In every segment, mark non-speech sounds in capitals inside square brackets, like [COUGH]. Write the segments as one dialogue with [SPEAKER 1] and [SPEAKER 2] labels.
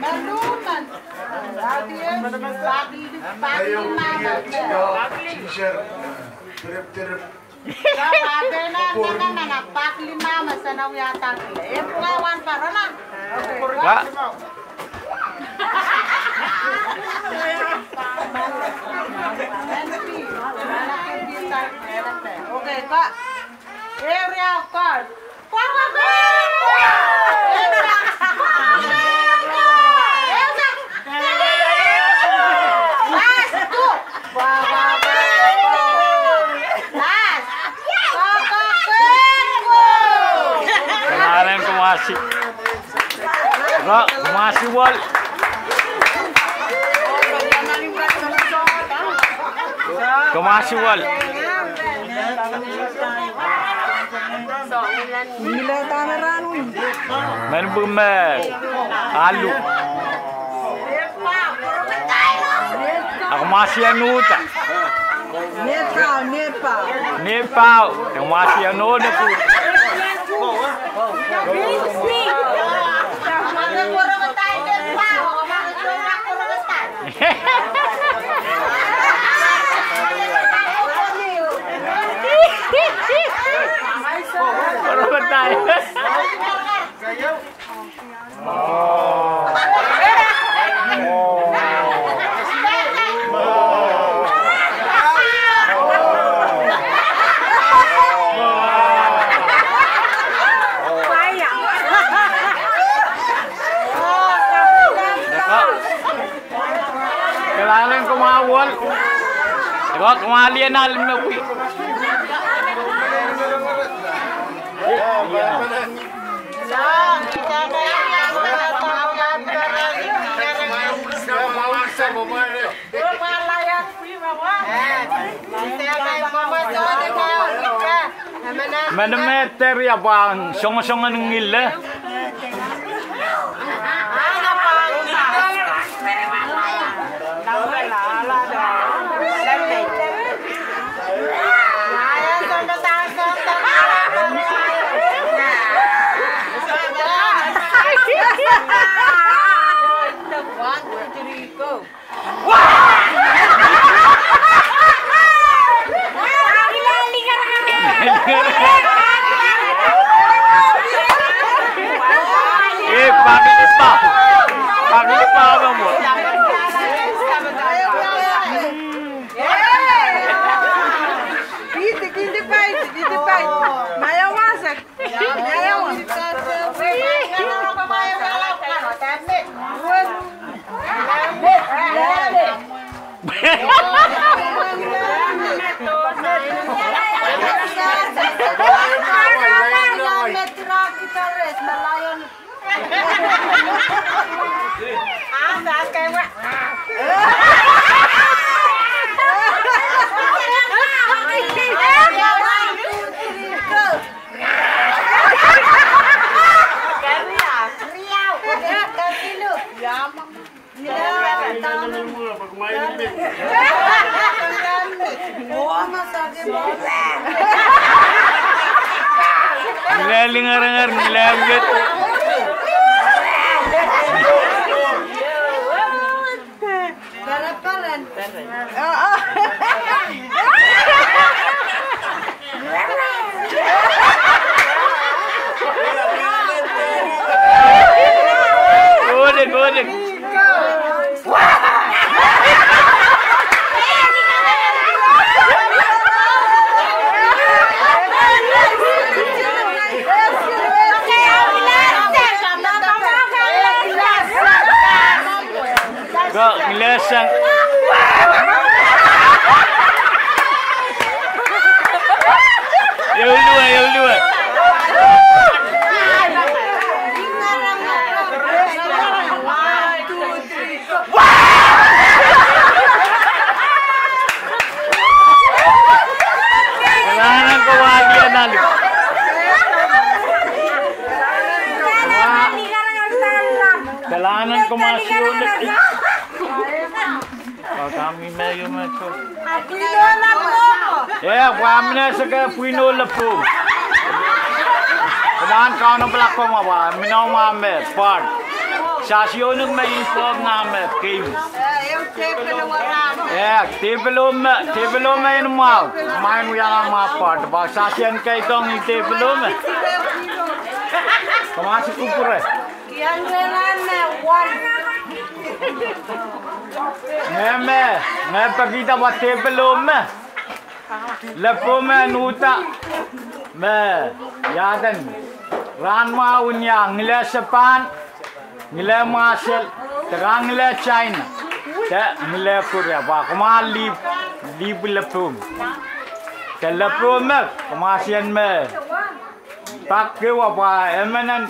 [SPEAKER 1] Meluman. Dati yan. Bakli. Bakli mama. Sabi na na na na bakli mama sa nawyatang. Eh, pungawan para na.
[SPEAKER 2] Kak,
[SPEAKER 1] Okay, Kak. Area card.
[SPEAKER 2] Kumasi. Kak, kumasi wal. Kumasi wal.
[SPEAKER 3] Nilai kamera nu.
[SPEAKER 2] Men bumer. Alu. Aku masih anu tak.
[SPEAKER 3] Nepal, Nepal.
[SPEAKER 2] Nepal. Yang masih anu aku. Orang betai. Kailangan ko mga wall. Diba, kumalian na alam na uwi. Menemeter ya bang, songo-songo
[SPEAKER 3] nengil leh.
[SPEAKER 2] Nilaling ngar-ngar, nilalit. [LAUGHS] Good, good. Daanan ko mga siulit. Pag kami medyo macho. Pinola po! Yeah, kami na sa kaya pinola po. Kadaan ka na pala ko mga ba? Minaw mga med, part. Sa siulit may inform
[SPEAKER 4] na med, games.
[SPEAKER 2] Yeah, tebelum, tebelum may numaw. Main mo yan ang mga part. Bakit sa siyan kayo itong tebelum? Kamasi kupure. Kamasi kupure.
[SPEAKER 4] Yang relana one.
[SPEAKER 2] Meme, me pagkita ba tibelum? Lepo me nuta. Me, yadan. Ran ma unya ngile sepan. Ngile masel. Terang ngile China. Te ngile Korea. Ba, kumaan lip. Lip lepum. Te lepum me. Kumaan siyan me. Tak ke apa emanan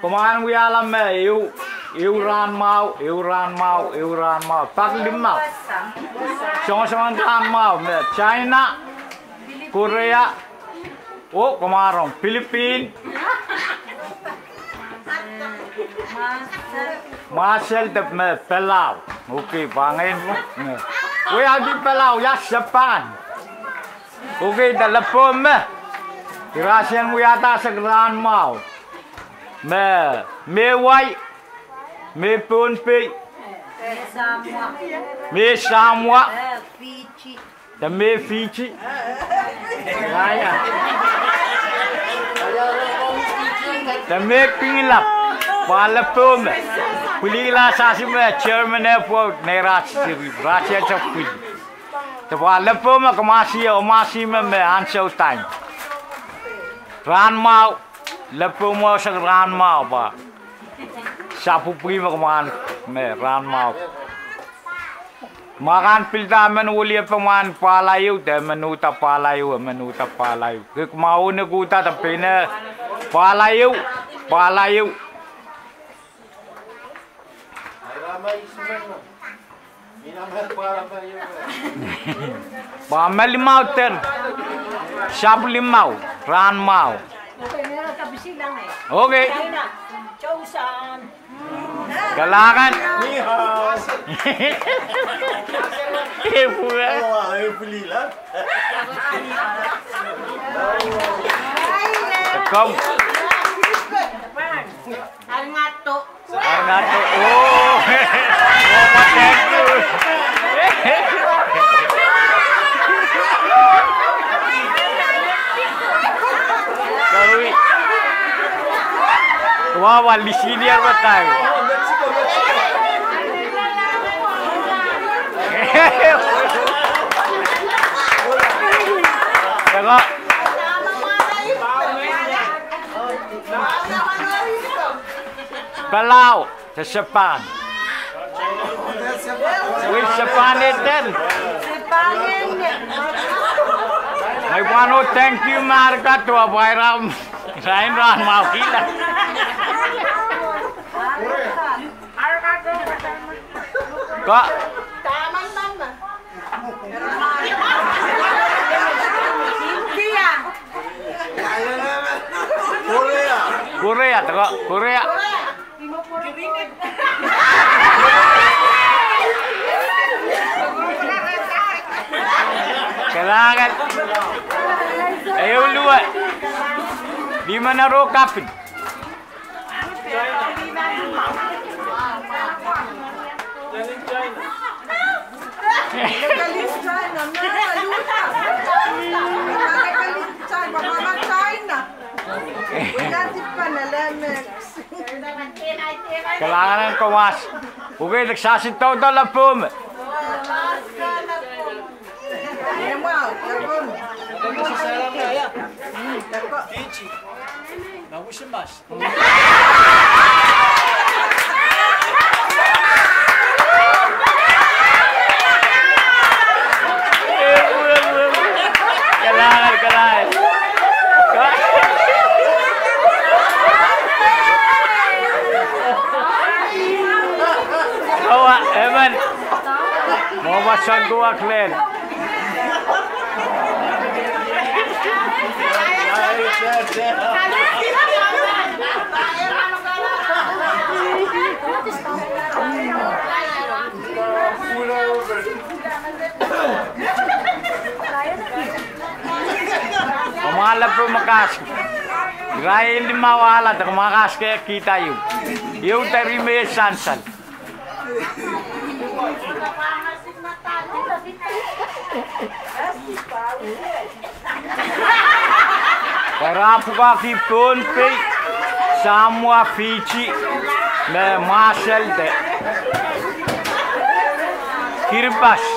[SPEAKER 2] kumaan wi alam me. Eu eu ran mau eu ran mau eu ran mau. Tak lim mau. Song song ran mau me. China Korea. Oh kumarong Philippines Marcel de me Palau Okey bangin mo Wi agi Palau ya Japan Okey dah lepo me Kirasian mo mẹ mè quay. Mẹ pun pi mẹ sang mua
[SPEAKER 4] the
[SPEAKER 2] mẹ phi
[SPEAKER 4] chi?
[SPEAKER 2] Này à? The mẹ phi lap và là pum Kuli la sa si mẹ, chairman e po ne ra si ri, ra si cha kuli. Te wa le po ma kamasi o masi mẹ mẹ ăn show time. Ran mau. Lepo mau sa ran mau ba. Sapu prima kaman me ran mau. Makan pilta men uli paman palayu te menuta palayu menuta palayu. Kek mau ne guta tapi ne palayu palayu. Ba melimau ten. Sapu limau, ran mau. Okay. Kailangan. [LAUGHS] Eh, pura. Kom.
[SPEAKER 3] Arigato.
[SPEAKER 2] Arnato. Oh. [LAUGHS] Oh, thank you. [LAUGHS] वहाँ वाली senior Palau. We Sepan it
[SPEAKER 4] then.
[SPEAKER 2] I want to thank you, Marga, to a Vairam Ryan Ram Maukila. Kok,
[SPEAKER 3] Taman mama.
[SPEAKER 4] Kia.
[SPEAKER 2] Korea, tengok, Korea. Kailangan. Ayaw luwa. Di mana ro kapit.
[SPEAKER 4] Legalis China. Nakaluta. Legalis China. Mama China. Nanti pa na Lemex.
[SPEAKER 2] Kailangan ng kawas. Okay, nagsasintaw daw lang po.
[SPEAKER 4] Yan mo. Tapon.
[SPEAKER 2] Kailangan, Mau masang gua klen. Umalap po makas. Rai lima wala tak makas ke kita yu. Yu tari me sansal. Karapu Rapuga fi pun pe samua fici me marshal de kirbash.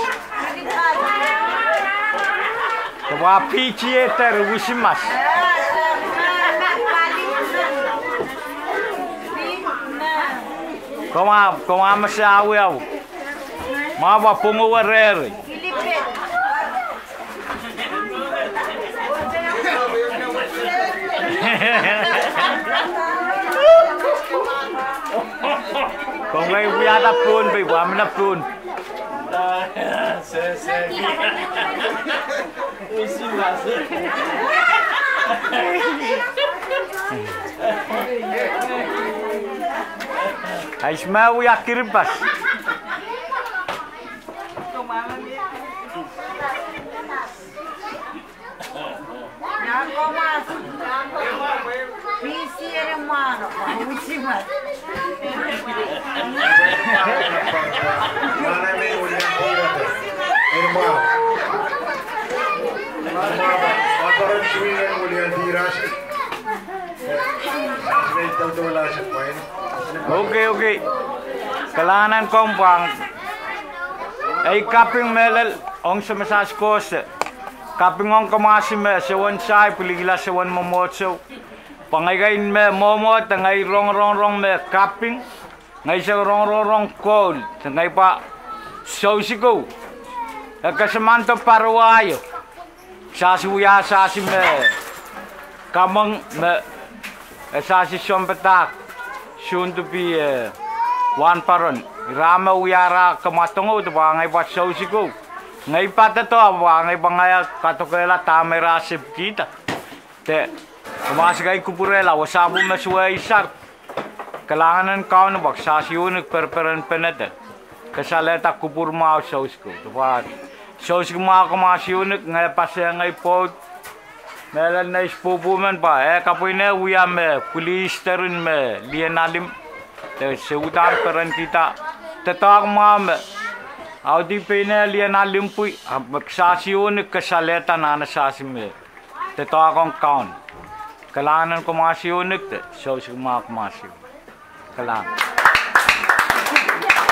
[SPEAKER 2] Twa fici eter wishimash. Como a, como a massa água eu. Mava pomo warere. Mae wy ar y ffôn fi, na mae'n y ffôn.
[SPEAKER 4] Se, se, fi. Wy'n sy'n
[SPEAKER 1] Maname ulian hirate. Hermano. Ulian hirasi. Sabi daw daw wala siya pain.
[SPEAKER 2] Okay, okay. Kalanan kompang. Ay kaping melel ong sumasas kose. Kaping ong kamasi me sewan sai piligila sewan momotso. Pangagain me momo tangay rong rong rong me kaping. Ngay sa rong rong rong kol. Tangay pa sosiko. Kasamanto parawayo. Sasuya sasi me. Kamang me. Sasi sompetak. soon to be uh, one paron. Rama uyara kamatongo to ba ngai ba sosigo. Ngai pata to ba ngai bangaya katokela tamera sip kita. Te mas gai kupurela wasabu mesua isar. Kalanganan kaun bak sasiun perperan penete. Kasaleta kupur sosigo. To ba sosigo mau kamasiun ngai pasya ngai pot Melan na ispupuman pa. Eh, kapoy na uya me. Pulis terin me. Lian alim. Te seutan peran kita. Tetak ma me. Audi pene lian alim pui. Sasi un kesaleta nana sasi me. Tetak Kalanan ko masih unik te. So si ma ko masih. Kalan.